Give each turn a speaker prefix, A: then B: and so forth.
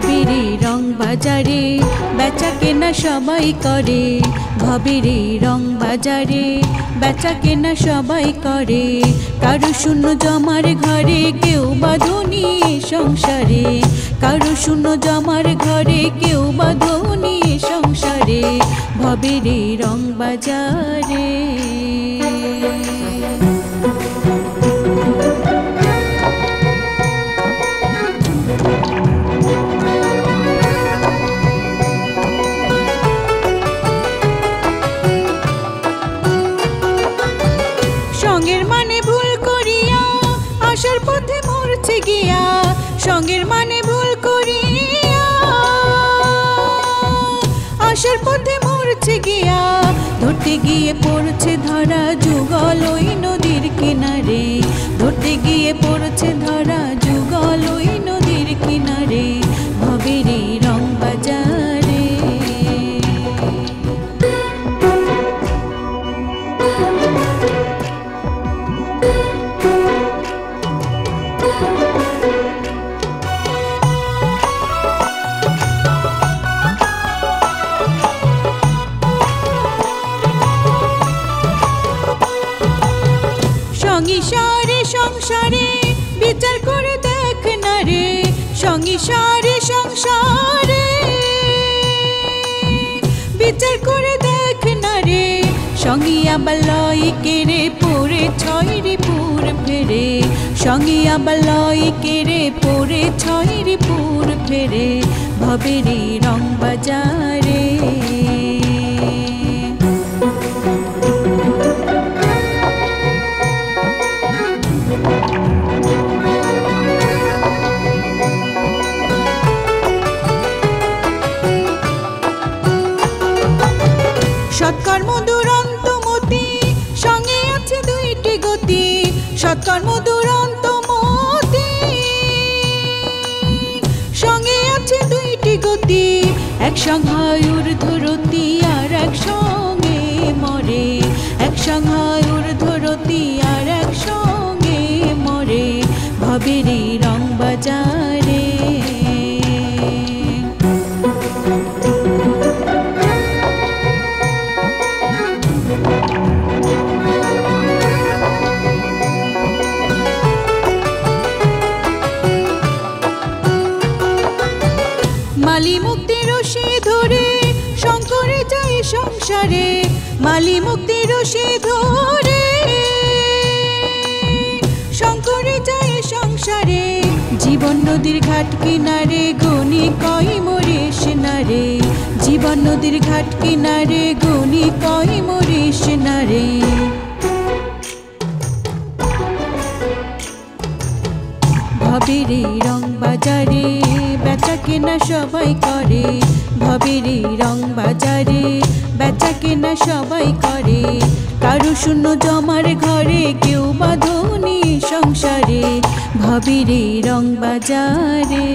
A: ভবেরে রং বাজারে, বেচা কেনা সবাই করে। ভবেরে রং বাজারে, বেচা কেনা সবাই করে। কারও শূন্য জমার ঘরে কেউ বাঁধনি সংসারে। কারও শূন্য জমার ঘরে কেউ বাঁধনি সংসারে। ভবেরে রং বাজারে। সঙ্গের মানে ভুল করিয়া আসার পথে মরছে গিয়া, সঙ্গের মানে ভুল করিয়া। আসার পথে মরছে গিয়া, ধরতে গিয়ে পড়ছে ধরা যুগল সঙ্গী সারে সংসারে, বিচার করে দেখ না রে। সঙ্গী সারে সংসারে, বিচার করে দেখ না রে। সঙ্গী আবার লয় কেড়ে পড়ে ছয় রে পুর ফেরে। সঙ্গী আবার লয় কেড়ে পড়ে ছয় রে পুর ফেরে। ভবেরি রং বাজারে। এক সংহায় ঊর্ধ্বরতি আর এক সঙ্গে মরে। এক সংহায় মালি মুক্তি রশি ধরে শঙ্করে যায় সংসারে মালি মুক্তির রশি ধরে শঙ্করে যায় সংসারে, জীবন নদীর ঘাট কিনারে গনি কই মরিস নারে জীবন নদীর ঘাট কিনারে গনি কই মরিস নারে ভবেরে রং বাজারে বেচা কেনা সবাই করে ভবেরে রং বাজারে। বেচা কেনা সবাই করে, কারও শূন্য জমার ঘরে, কেউ বাঁধনি সংসারে ভবেরে রং বাজারে।